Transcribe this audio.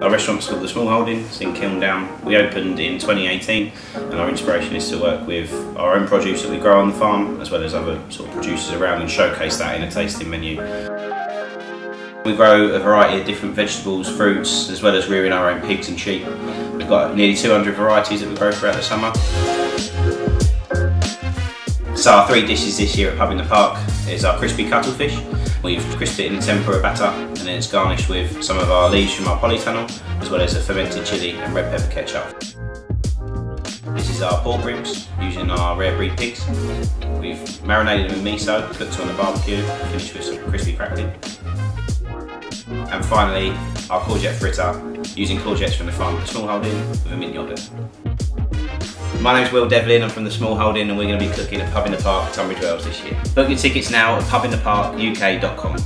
Our restaurant's called The Small Holding, it's in Kilndown. We opened in 2018 and our inspiration is to work with our own produce that we grow on the farm as well as other sort of producers around and showcase that in a tasting menu. We grow a variety of different vegetables, fruits, as well as rearing our own pigs and sheep. We've got nearly 200 varieties that we grow throughout the summer. So our three dishes this year at Pub in the Park is our crispy cuttlefish. We've crisped it in tempura batter and then it's garnished with some of our leaves from our polytunnel as well as a fermented chilli and red pepper ketchup. This is our pork ribs using our rare breed pigs. We've marinated them in miso, cooked on the barbecue, finished with some crispy crackling. And finally, our courgette fritter using courgettes from the farm Small Holding with a mint yoghurt. My name's Will Devlin, I'm from the Small Holding and we're going to be cooking at Pub in the Park, Tunbridge Wells this year. Book your tickets now at pubintheparkuk.com.